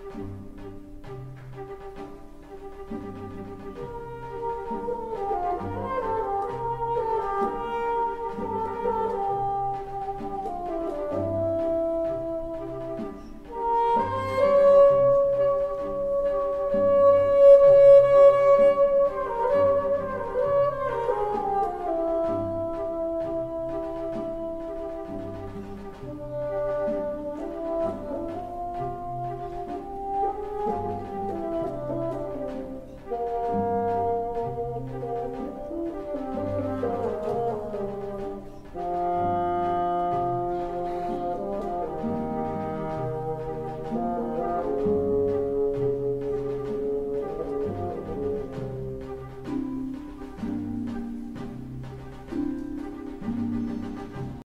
Mm-hmm.